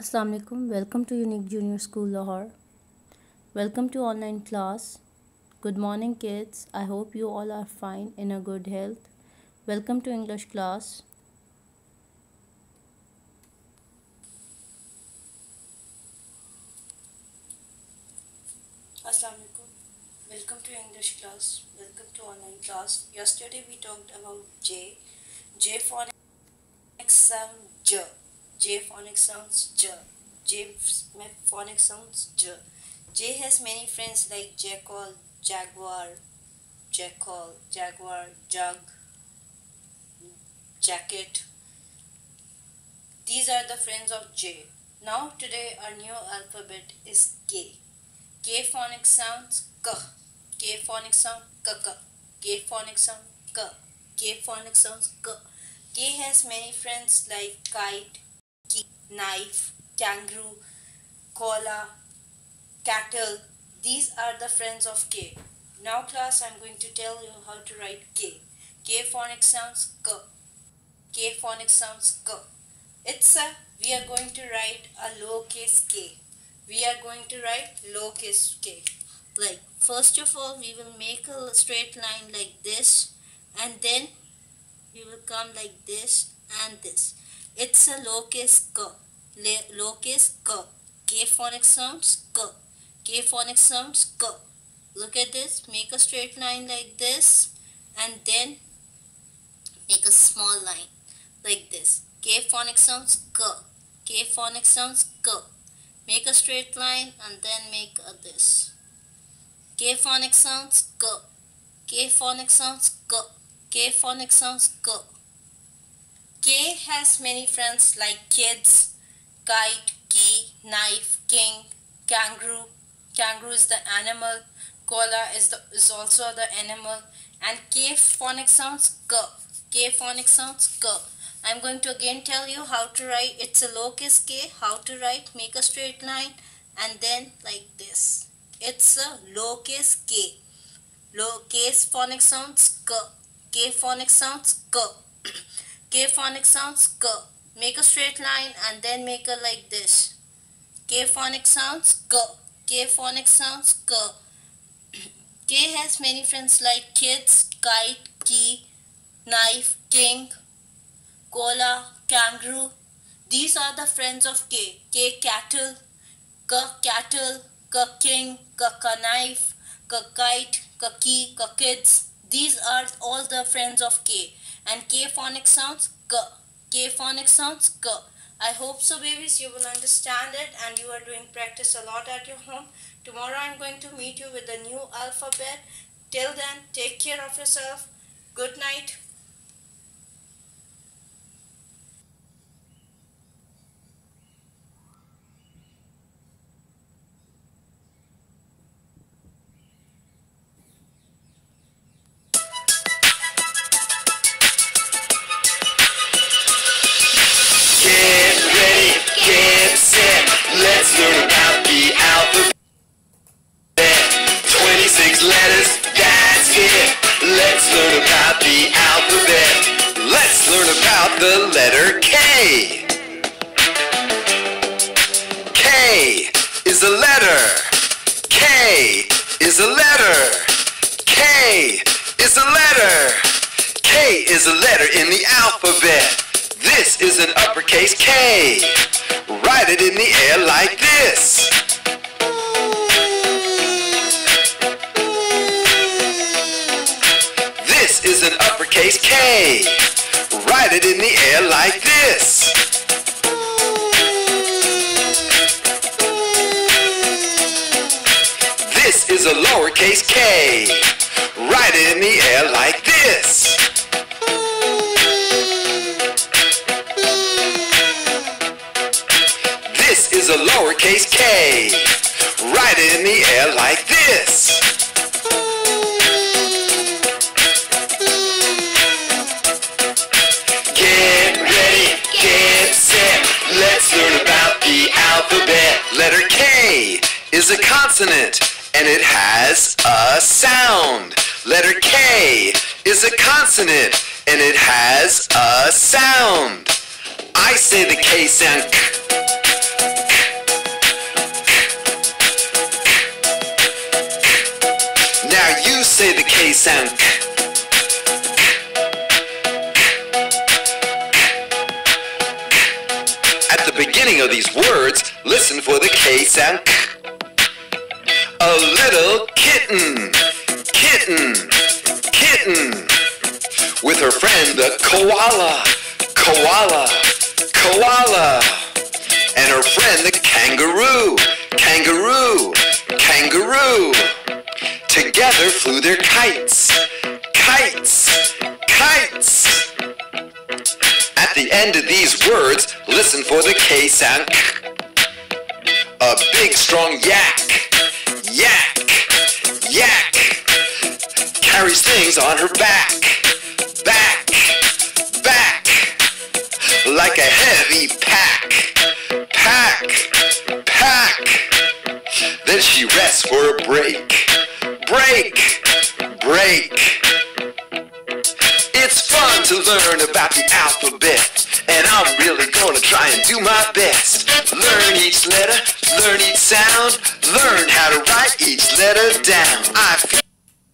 Assalamu alaikum. Welcome to Unique Junior School Lahore. Welcome to online class. Good morning kids. I hope you all are fine in a good health. Welcome to English class. Welcome to English class. Welcome to online class. Yesterday we talked about J. J phonics sound J. J phonics sounds J. J phonics sounds J. J has many friends like jackal, jaguar, jackal, jaguar, jug, jacket. These are the friends of J. Now today our new alphabet is K. K phonic sounds k. K phonic sound k k. K phonic sound k. K phonic sounds k. K has many friends like kite, knife, kangaroo, koala, cattle. These are the friends of K. Now class I'm going to tell you how to write K. K phonic sounds k. K phonic sounds k. It's a we are going to write a lowercase k we are going to write lowercase k. Like first of all we will make a straight line like this and then we will come like this and this. It's a lowercase k. Lowercase k. K phonic sounds k. K phonic sounds k. Look at this. Make a straight line like this and then make a small line like this. K phonic sounds k. K phonic sounds k make a straight line and then make a this k phonic sounds k k phonic sounds k k phonic sounds k k has many friends like kids kite key knife king kangaroo kangaroo is the animal koala is the is also the animal and k phonic sounds k k phonic sounds k I'm going to again tell you how to write. It's a lowercase k. How to write. Make a straight line and then like this. It's a lowercase k. Lowercase phonic sounds k. K phonic sounds k. k phonic sounds k. Make a straight line and then make a like this. K phonic sounds k. K phonic sounds k. K has many friends like kids, kite, key, knife, king, cola, kangaroo. These are the friends of K. K cattle, K cattle, K king, K knife, K kite, K key, K kids. These are all the friends of K. And K phonic sounds K. K phonic sounds K. I hope so babies you will understand it and you are doing practice a lot at your home. Tomorrow I'm going to meet you with a new alphabet. Till then, take care of yourself. Good night. K is a letter. K is a letter. K is a letter. K is a letter in the alphabet. This is an uppercase K. Write it in the air like this. This is an uppercase K. Write it in the air like this. Lowercase k. It in the air like this. This is a lowercase k. right in the air like this. and it has a sound. Letter K is a consonant and it has a sound. I say the K sound. Now you say the K sound. At the beginning of these words, listen for the K sound. A little kitten, kitten, kitten. With her friend the koala, koala, koala. And her friend the kangaroo, kangaroo, kangaroo. Together flew their kites, kites, kites. At the end of these words, listen for the K sound. A big strong yak, yak, yak. Carries things on her back, back, back. Like a heavy pack, pack, pack. Then she rests for a break, break. To learn about the alphabet, and I'm really gonna try and do my best. Learn each letter, learn each sound, learn how to write each letter down. I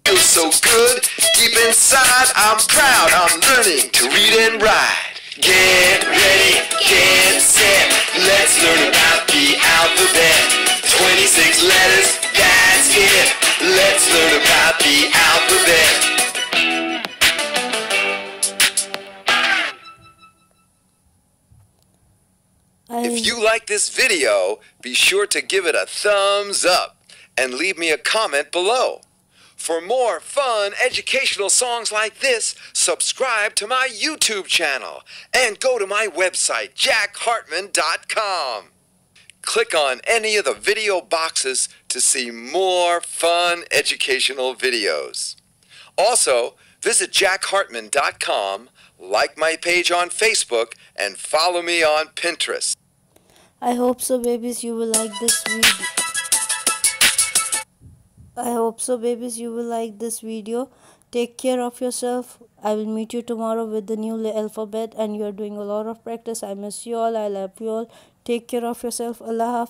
feel so good deep inside. I'm proud. I'm learning to read and write. Get ready, get set. Let's learn about the alphabet. 26 letters, that's it. Let's learn about the alphabet. Like this video, be sure to give it a thumbs up and leave me a comment below. For more fun educational songs like this, subscribe to my YouTube channel and go to my website, jackhartman.com. Click on any of the video boxes to see more fun educational videos. Also, visit jackhartman.com, like my page on Facebook, and follow me on Pinterest. I hope so, babies. You will like this video. I hope so, babies. You will like this video. Take care of yourself. I will meet you tomorrow with the new alphabet, and you are doing a lot of practice. I miss you all. I love you all. Take care of yourself. Allah.